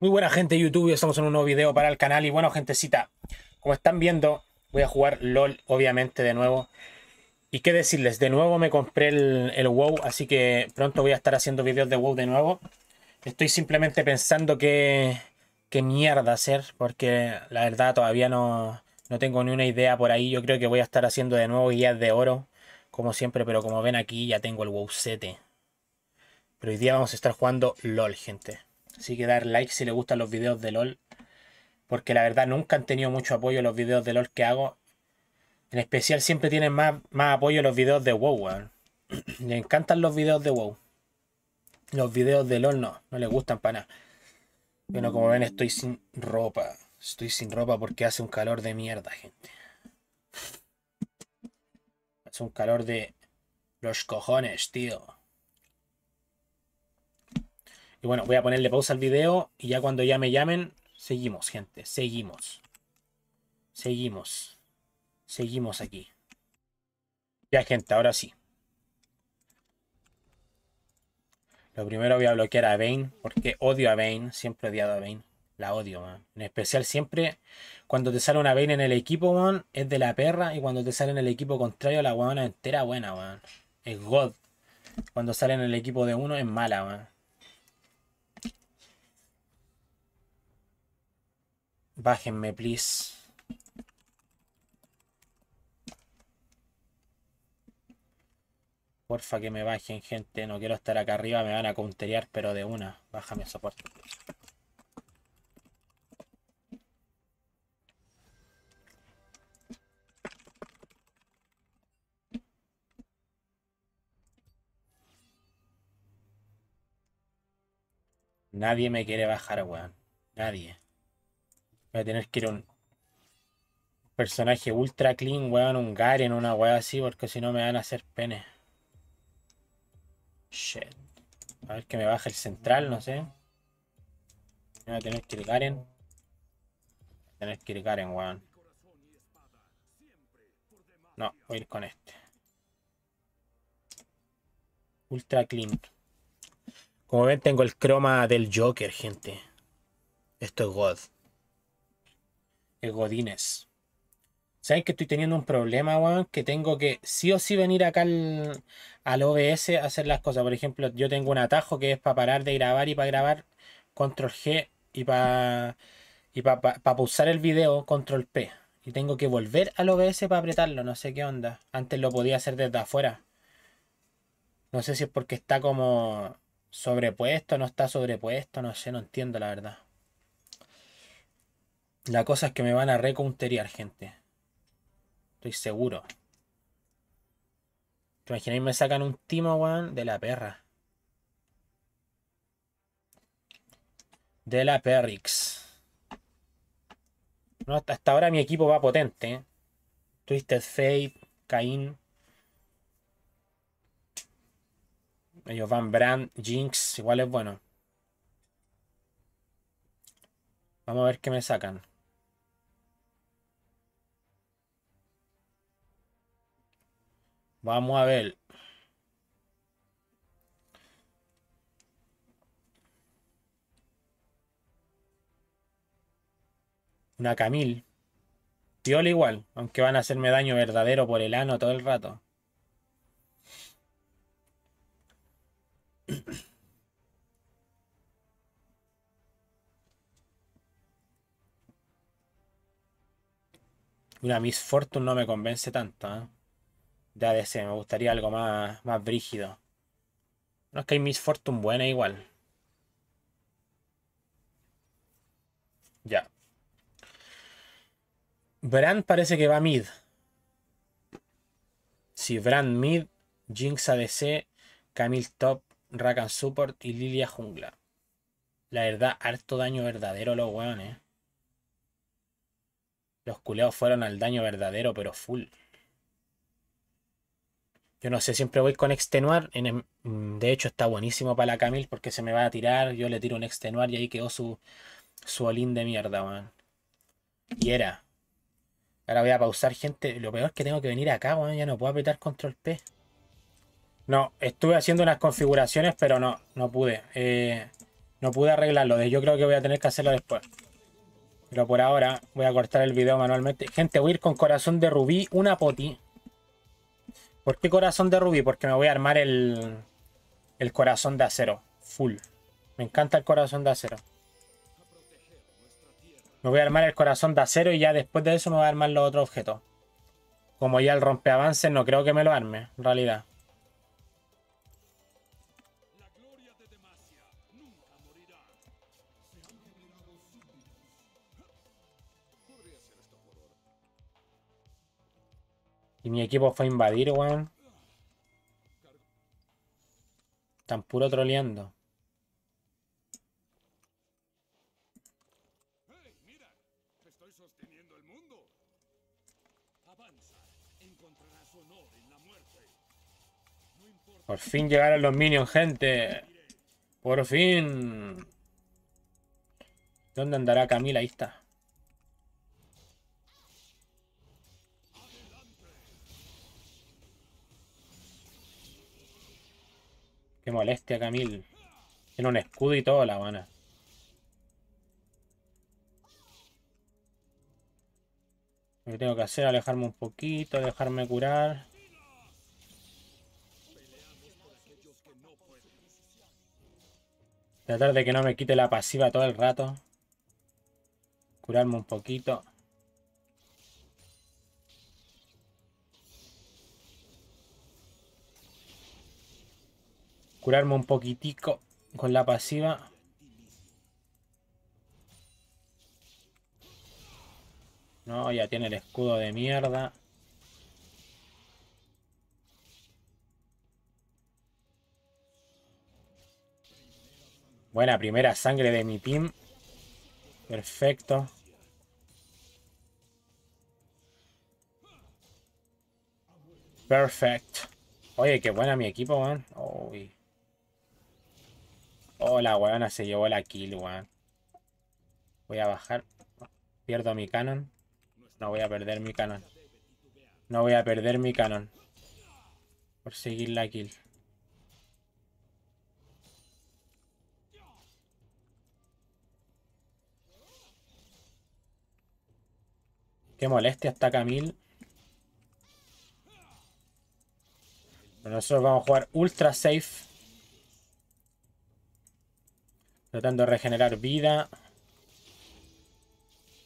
Muy buena gente de YouTube, estamos en un nuevo video para el canal. Y bueno gentecita, como están viendo voy a jugar LOL obviamente de nuevo. Y qué decirles, de nuevo me compré el, WoW así que pronto voy a estar haciendo videos de WoW de nuevo. Estoy simplemente pensando qué, qué mierda hacer porque la verdad todavía no, no tengo ni una idea por ahí, yo creo que voy a estar haciendo de nuevo guías de oro como siempre, pero como ven aquí ya tengo el WoW 7 pero hoy día vamos a estar jugando LOL gente Así que dar like si les gustan los videos de LOL. Porque la verdad nunca han tenido mucho apoyo los videos de LOL que hago. En especial siempre tienen más, más apoyo los videos de WoW, weón. Le encantan los videos de WoW. Los videos de LOL no, no les gustan para nada. Bueno, como ven estoy sin ropa. Estoy sin ropa porque hace un calor de mierda, gente. Hace un calor de los cojones, tío. Y bueno, voy a ponerle pausa al video y ya cuando ya me llamen, seguimos, gente. Seguimos. Seguimos. Seguimos aquí. Ya, gente, ahora sí. Lo primero voy a bloquear a Vayne, porque odio a Vayne. Siempre he odiado a Vayne. La odio, man. En especial siempre cuando te sale una Vayne en el equipo, man, es de la perra. Y cuando te sale en el equipo contrario, la weona entera buena, man. Es God. Cuando sale en el equipo de uno, es mala, man. Bájenme, please. Porfa que me bajen, gente. No quiero estar acá arriba. Me van a counterear, pero de una. Bájame soporte. Nadie me quiere bajar, weón. Nadie. Voy a tener que ir un personaje ultra clean, weón, un Garen, una weá así, porque si no me van a hacer pene. Shit. A ver que me baja el central, no sé. Voy a tener que ir Garen. Voy a tener que ir Garen, weón. No, voy a ir con este. Ultra clean. Como ven, tengo el croma del Joker, gente. Esto es God Godines. ¿Saben que estoy teniendo un problema, weón? Que tengo que sí o sí venir acá al, OBS a hacer las cosas. Por ejemplo, yo tengo un atajo que es para parar de grabar y para grabar control G y para y para pausar el video control P. Y tengo que volver al OBS para apretarlo, no sé qué onda. Antes lo podía hacer desde afuera. No sé si es porque está como sobrepuesto, no está sobrepuesto, no sé, no entiendo la verdad. La cosa es que me van a recounteriar, gente. Estoy seguro. ¿Te imagináis me sacan un timo, weón? De la perra. De la Perrix. No, hasta ahora mi equipo va potente. Twisted Fate, Cain. Ellos van Brand, Jinx. Igual es bueno. Vamos a ver qué me sacan. Vamos a ver. Una Camil. Piola igual, aunque van a hacerme daño verdadero por el ano todo el rato. Una Miss Fortune no me convence tanto, ¿eh? De ADC. Me gustaría algo más, más brígido. No es que hay Miss Fortune buena igual. Ya. Brand parece que va mid. Sí, Brand mid, Jinx ADC, Camille top, Rakan support y Lilia jungla. La verdad, harto daño verdadero los weones. Los culeados fueron al daño verdadero, pero full. Yo no sé, siempre voy con extenuar. En mm, de hecho, está buenísimo para la Camille porque se me va a tirar. Yo le tiro un extenuar y ahí quedó su, su olín de mierda, weón. Y era. Ahora voy a pausar, gente. Lo peor es que tengo que venir acá, weón. Ya no puedo apretar control P. No, estuve haciendo unas configuraciones, pero no, no pude. Eh, No pude arreglarlo. Yo creo que voy a tener que hacerlo después. Pero por ahora voy a cortar el video manualmente. Gente, voy a ir con corazón de rubí, una poti. ¿Por qué corazón de rubí? Porque me voy a armar el, el corazón de acero. Full. Me encanta el corazón de acero. Me voy a armar el corazón de acero y ya después de eso me voy a armar los otros objetos. Como ya el rompeavances no creo que me lo arme, en realidad. Y mi equipo fue a invadir, weón. Están puro troleando. Por fin llegaron los minions, gente. Por fin. ¿Dónde andará Camila? Ahí está. Qué molestia, Camil. Tiene un escudo y todo, la buena. Lo que tengo que hacer alejarme un poquito, dejarme curar. Tratar de que no me quite la pasiva todo el rato. Curarme un poquito. Curarme un poquitico con la pasiva. No, ya tiene el escudo de mierda. Buena primera sangre de mi team. Perfecto. Perfect. Oye, qué buena mi equipo, weón. Uy. Oh, la weona se llevó la kill, weón. Voy a bajar. Pierdo mi canon. No voy a perder mi canon. No voy a perder mi canon. Por seguir la kill. Qué molestia está Camille. nosotros vamos a jugar ultra safe. Tratando de regenerar vida.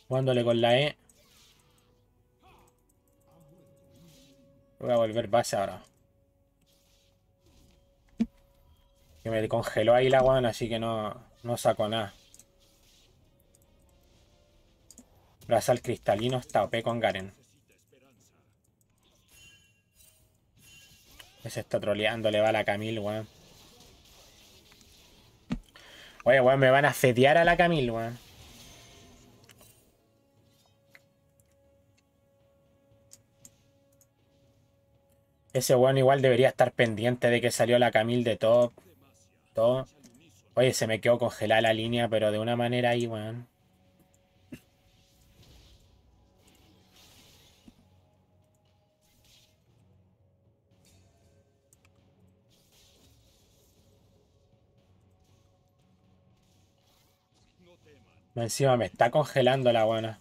Jugándole con la E. Voy a volver base ahora. Que me congeló ahí la one, así que no, no saco nada. Brazal cristalino está OP con Garen. Se está troleando, le va la Camille, weón. Oye, weón, me van a fedear a la Camille, weón. Ese weón igual debería estar pendiente de que salió la Camille de top. Todo. Oye, se me quedó congelada la línea, pero de una manera ahí, weón. Encima me está congelando la buena.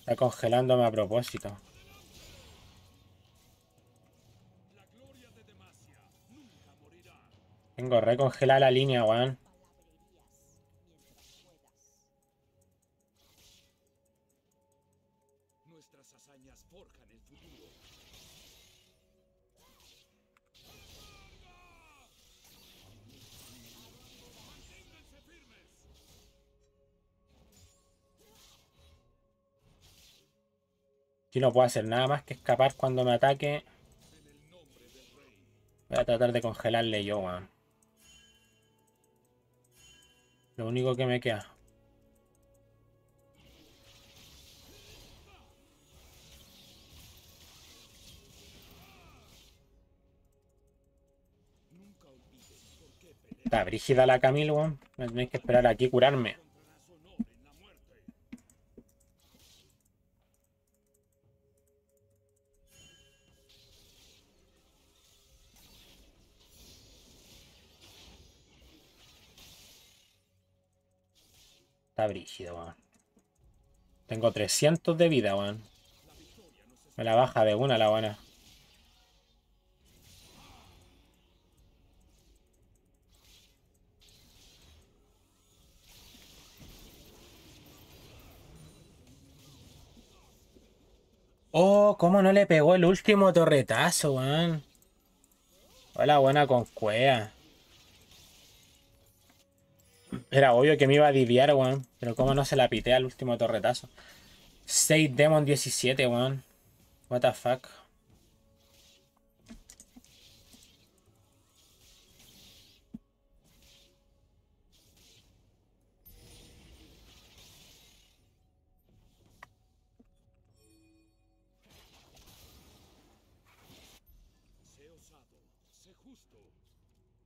Está congelándome a propósito. Tengo recongelada la línea, weón. Aquí no puedo hacer nada más que escapar cuando me ataque. Voy a tratar de congelarle yo, weón. Lo único que me queda. Está brígida la Camille, weón. Me tenéis que esperar aquí curarme. Está brígido, weón. Tengo 300 de vida, weón. Me la baja de una la buena. Oh, cómo no le pegó el último torretazo, weón. Hola, buena con cuea. Era obvio que me iba a diviar, weón. Pero cómo no se la pité al último torretazo. 6 Demon 17, weón. What the fuck.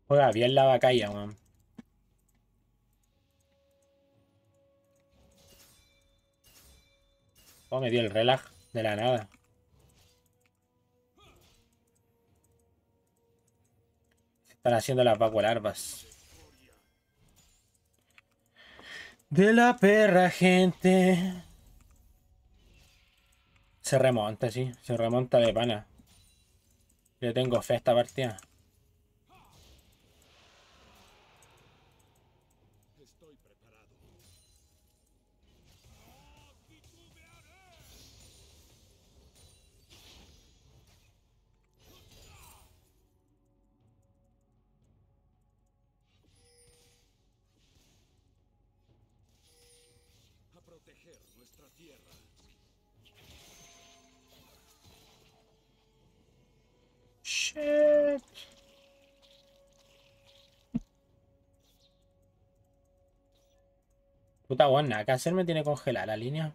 Juega bien la vacaya, weón. Oh, me dio el relaj de la nada. Están haciendo las vacuolarvas. De la perra gente. Se remonta, sí. Se remonta de pana. Yo tengo fe esta partida. Puta buena, ¿qué hacer me tiene congelada la línea?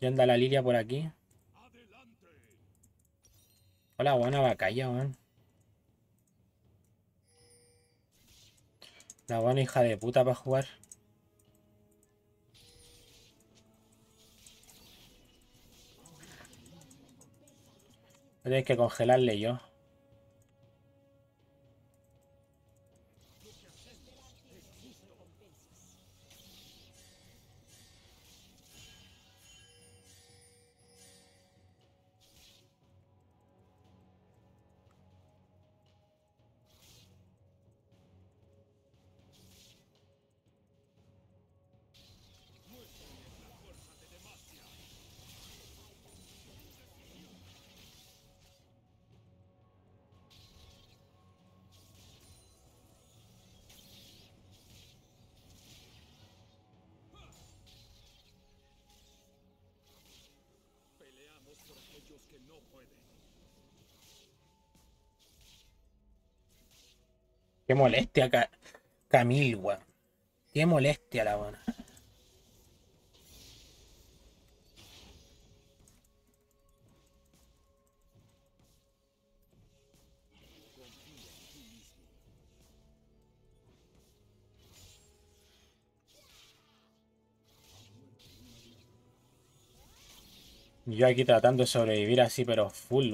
Ya anda la lilia por aquí. Hola, buena vacaya, weón. La buena hija de puta para jugar. Tienes que congelarle yo. Qué molestia, Ca Camil. Qué molestia la buena. Yo aquí tratando de sobrevivir así, pero full,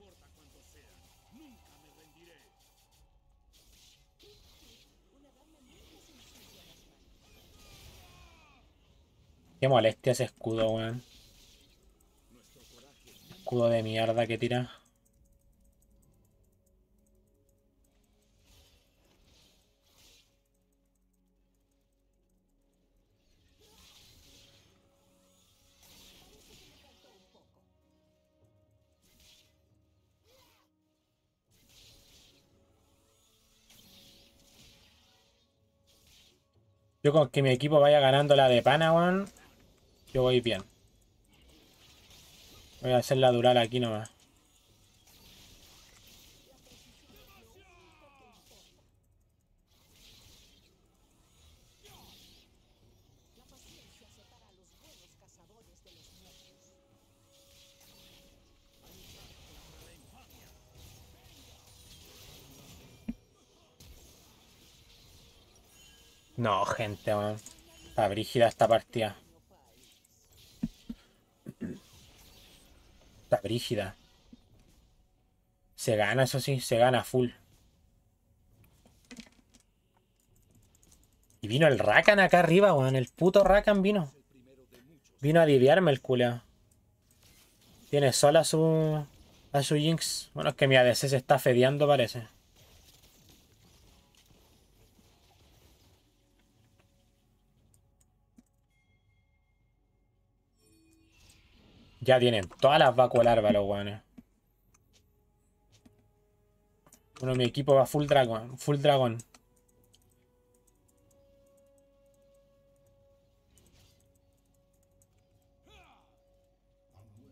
weón. Qué molestia ese escudo, weón. Escudo de mierda que tira. Yo con que mi equipo vaya ganando la de pana, weón. Yo voy bien. Voy a hacer la dural aquí nomás. No, gente, weón. Está brígida esta partida. Está brígida. Se gana, eso sí, se gana full. Y vino el Rakan acá arriba, weón. El puto Rakan vino. Vino a aliviarme el culo. Tiene sola su... A su Jinx. Bueno, es que mi ADC se está fedeando, parece. Ya tienen todas las vacuolarvas los weones. Bueno, mi equipo va full dragón. Full dragón.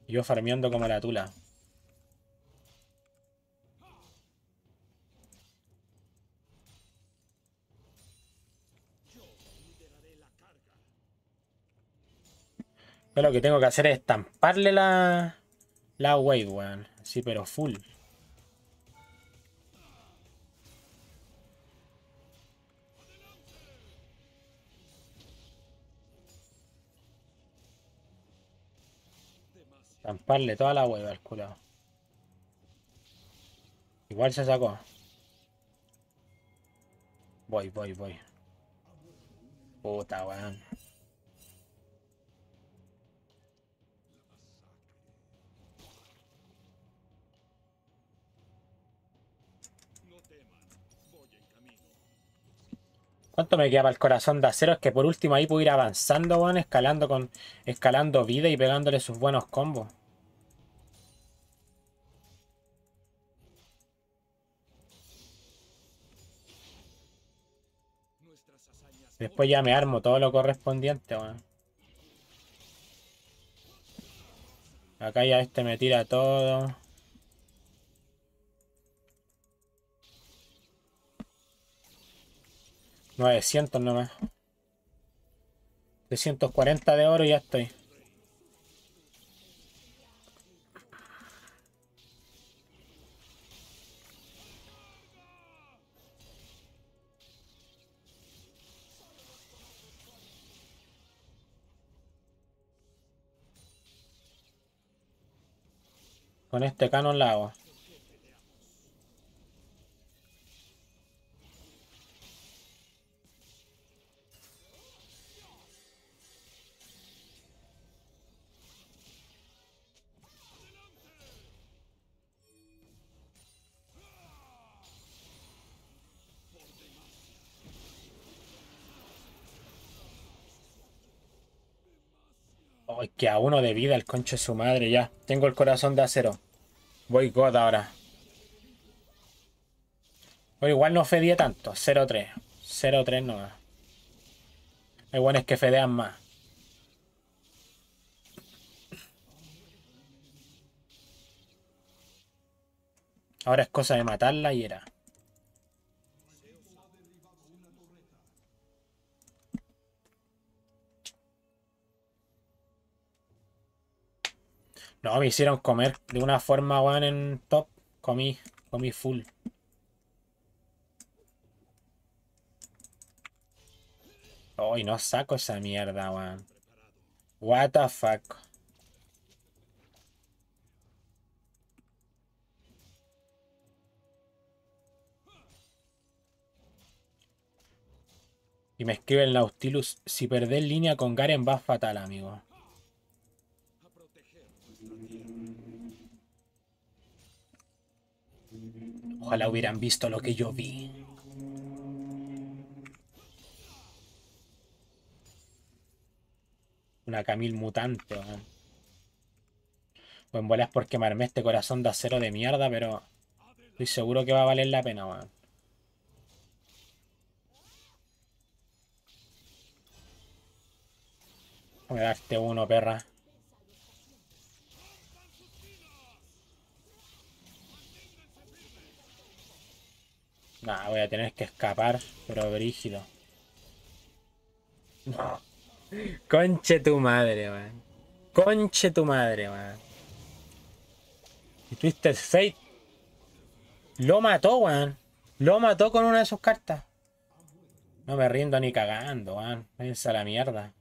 Yo farmeando como la tula. Yo lo que tengo que hacer es estamparle la... La wave, weón. Sí, pero full. Estamparle toda la wave al culo. Igual se sacó. Voy, voy, voy. Puta, weón. ¿Cuánto me queda para el corazón de acero? Es que por último ahí puedo ir avanzando, weón, escalando con. escalando vida y pegándole sus buenos combos. Después ya me armo todo lo correspondiente, weón. Acá ya este me tira todo. 900 nomás. 340 de oro y ya estoy. Con este canon la hago. Que a uno de vida el concho de su madre ya. Tengo el corazón de acero. Voy God ahora. O igual no fedía tanto. 0-3. 0-3 no. Hay buenos que fedean más. Ahora es cosa de matarla y era. No, me hicieron comer de una forma, weón, en top. Comí, comí full. Ay, no saco esa mierda, weón. What the fuck. Y me escribe el Nautilus, si perdés línea con Garen va fatal, amigo. Ojalá hubieran visto lo que yo vi. Una Camil mutante, weón. Buen bolas porque me armé este corazón de acero de mierda, pero estoy seguro que va a valer la pena, weón. Voy a darte uno, perra. Nah, voy a tener que escapar, pero brígido. No. Conche tu madre, man. Conche tu madre, man. Y Twisted Fate lo mató, weón. Lo mató con una de sus cartas. No me rindo ni cagando, weón. Váyanse a la mierda.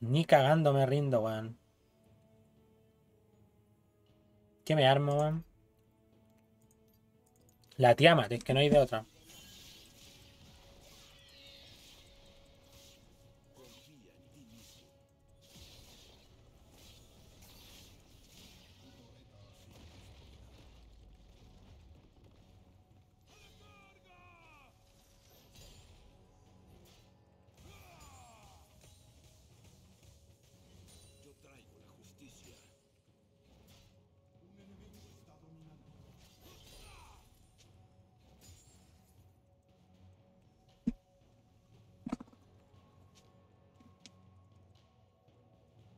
Ni cagando me rindo, weón. ¿Qué me armo, weón? La Tiamat, es que no hay de otra.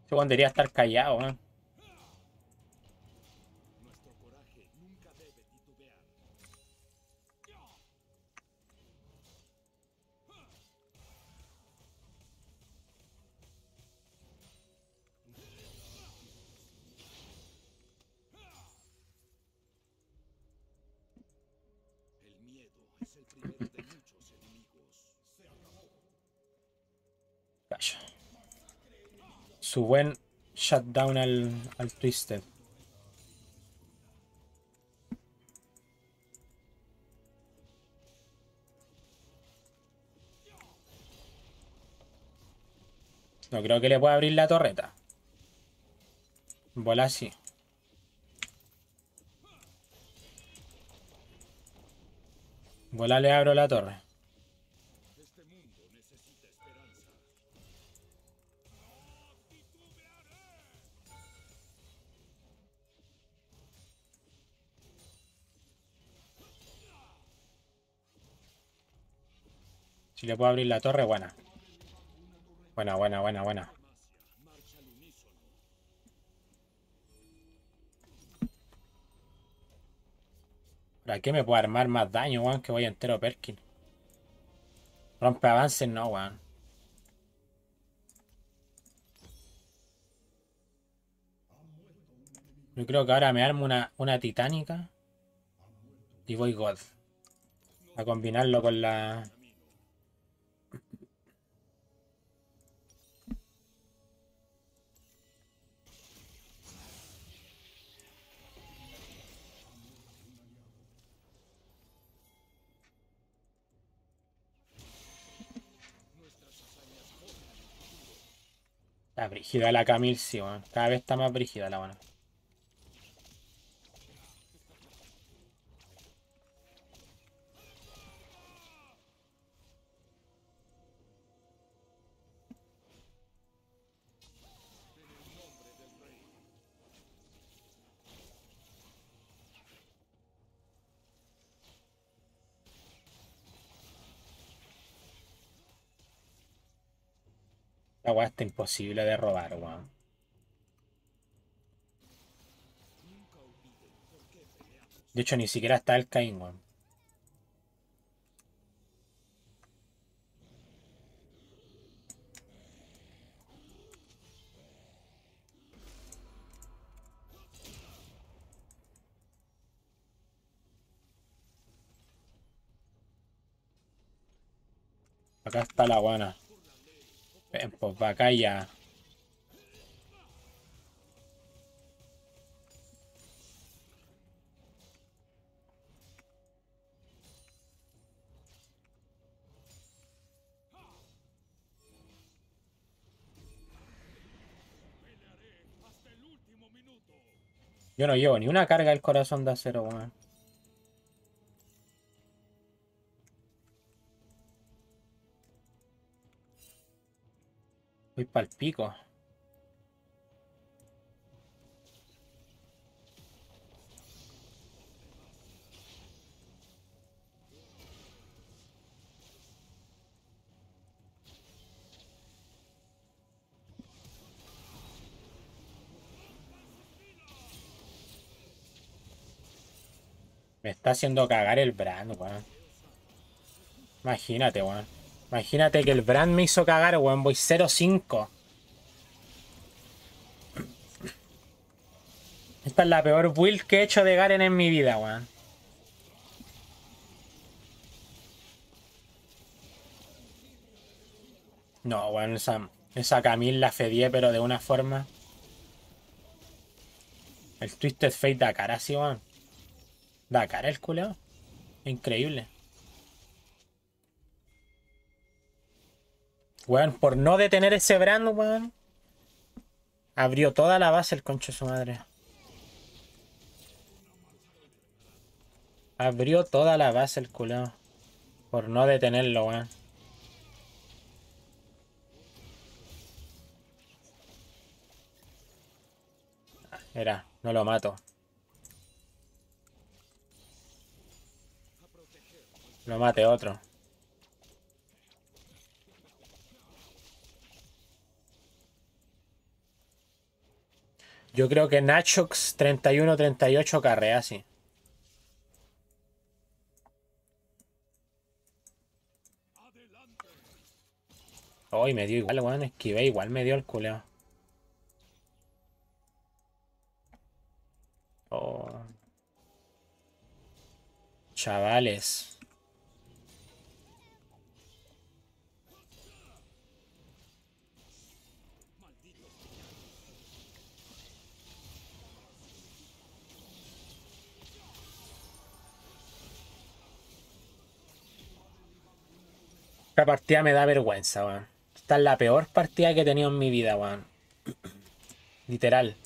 Ese weón debería estar callado, weón. Su buen shutdown al, al Twisted. No creo que le pueda abrir la torreta. Bola así. Bola le abro la torre. Le puedo abrir la torre, buena. Buena, buena, buena, buena. ¿Para qué me puedo armar más daño, weón? Que voy entero Perkin. Rompe avances, no, weón. Yo creo que ahora me armo una, una titánica. Y voy God. A combinarlo con la... Está brígida la Camille, sí, weón. Cada vez está más brígida la buena. Weá está imposible de robar, weón. De hecho, ni siquiera está el Caín, weón. Acá está la buena. Ven, pues va acá ya. Yo no llevo ni una carga del corazón de acero, weón. Voy pa'l pico. Me está haciendo cagar el brand, weón. Imagínate, weón. Imagínate que el brand me hizo cagar, weón. Voy 0-5. Esta es la peor build que he hecho de Garen en mi vida, weón. No, weón, esa, esa Camille la fedié, pero de una forma. El Twisted Fate da cara, sí, weón. Da cara el culeo. Increíble. Weón, por no detener ese brand, weón. Abrió toda la base el concho de su madre. Abrió toda la base el culeo. Por no detenerlo, weón. Era, no lo mato. Lo mate otro. Yo creo que Nachox 31-38 carrea, sí. Hoy me dio igual, weón. Esquivé igual me dio el culeo. Oh. Chavales. Esta partida me da vergüenza, weón. Esta es la peor partida que he tenido en mi vida, weón. Literal.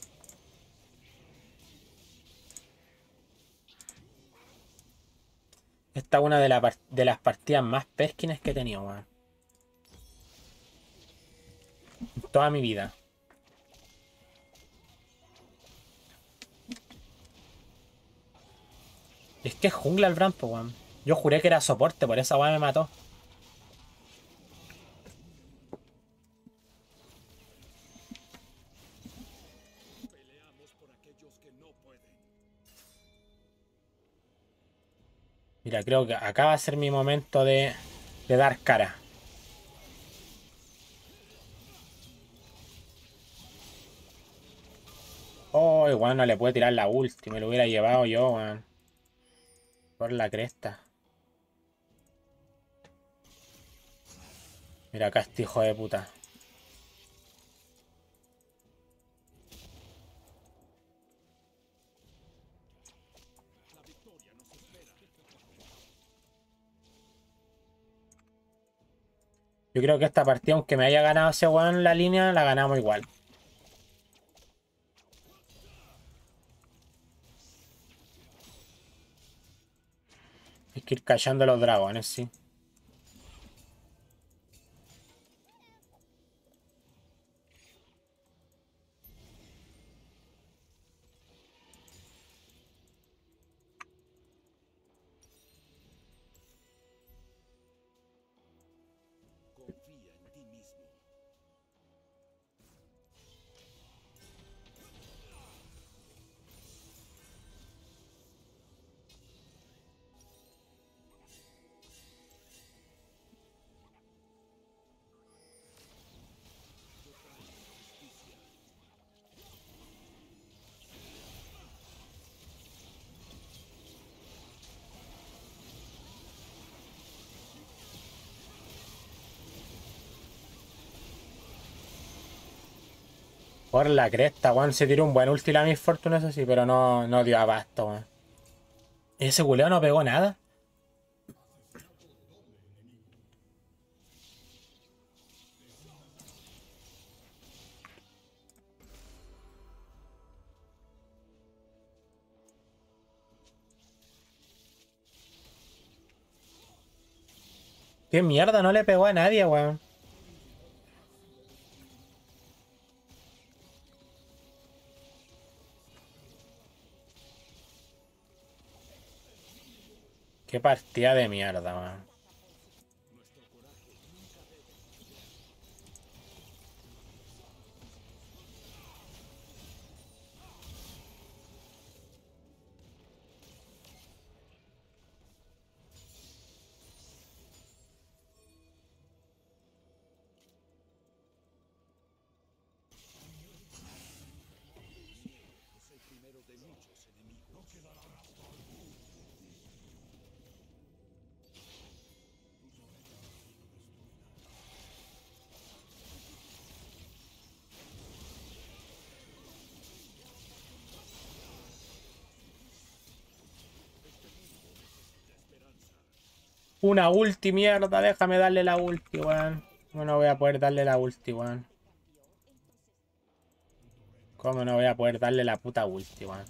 Esta es una de, la de las partidas más pesquines que he tenido, weón. Toda mi vida. Es que jungla el Brampo, weón. Yo juré que era soporte, por esa weón me mató. Mira, creo que acá va a ser mi momento de, dar cara. Oh, igual no le puede tirar la ulti. Me lo hubiera llevado yo, weón. Por la cresta. Mira acá este hijo de puta. Yo creo que esta partida, aunque me haya ganado ese weón la línea, la ganamos igual. Hay que ir callando los dragones, sí. Por la cresta, weón. Se tiró un buen ulti la Miss Fortune, eso sí, pero no, no dio abasto, weón. Ese culeo no pegó nada. ¿Qué mierda? No le pegó a nadie, weón. Qué partida de mierda, man. Una ulti, mierda. Déjame darle la ulti, weón. ¿Cómo no voy a poder darle la ulti, weón? ¿Cómo no voy a poder darle la puta ulti, weón?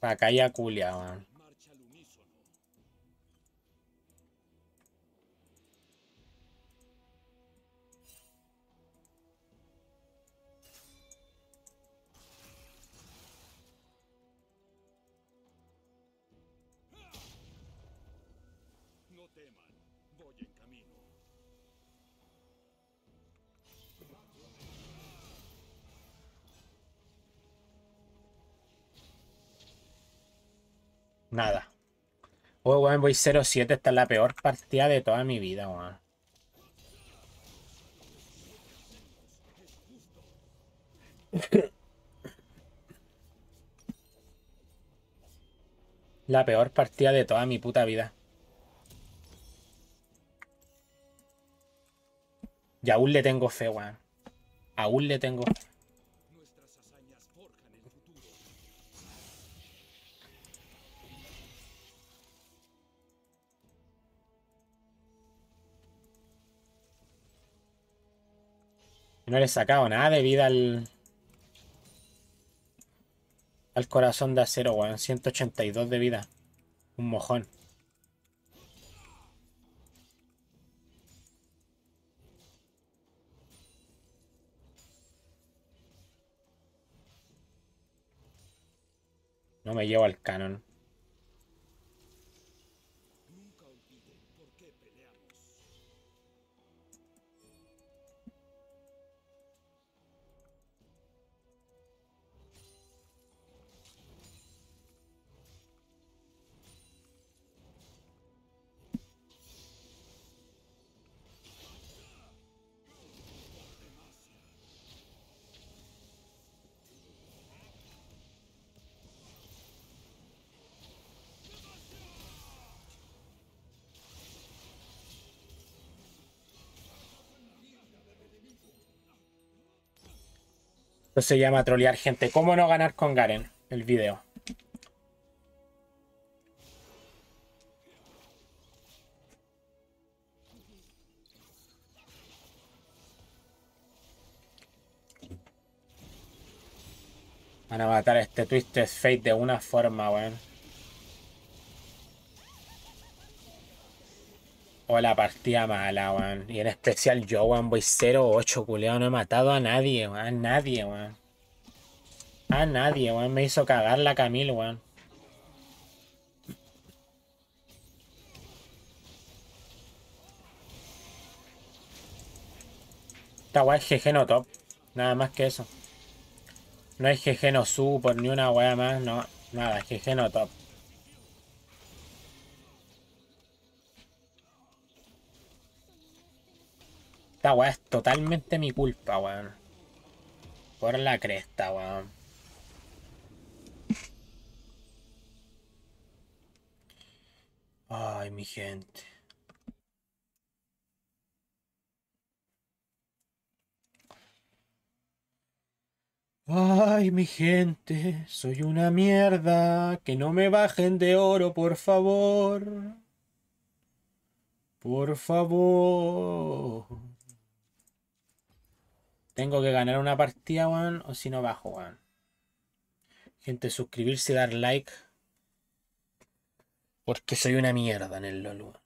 Pa' caer culia, weón. Nada. Oh, weón, voy 0-7. Esta es la peor partida de toda mi vida, weón. La peor partida de toda mi puta vida. Y aún le tengo fe, weón. Aún le tengo fe. No le he sacado nada de vida al. Al corazón de acero, weón. 182 de vida. Un mojón. No me llevo al canon. Esto se llama trolear gente. ¿Cómo no ganar con Garen? El video. Van a matar a este Twisted Fate de una forma, weón. O la partida mala, weón. Y en especial yo, weón, voy 0-8, culeado. No he matado a nadie, weón. A nadie, weón. A nadie, weón. Me hizo cagar la Camille, weón. Esta weá es GG no top. Nada más que eso. No es GG no super ni una weá más. No, nada. GG no top. Esta weá es totalmente mi culpa, weón. Por la cresta, weón. Ay, mi gente. Ay, mi gente, soy una mierda. Que no me bajen de oro, por favor. Por favor. Tengo que ganar una partida, weón, o si no bajo, weón. Gente, suscribirse y dar like. Porque soy una mierda en el LOL, weón.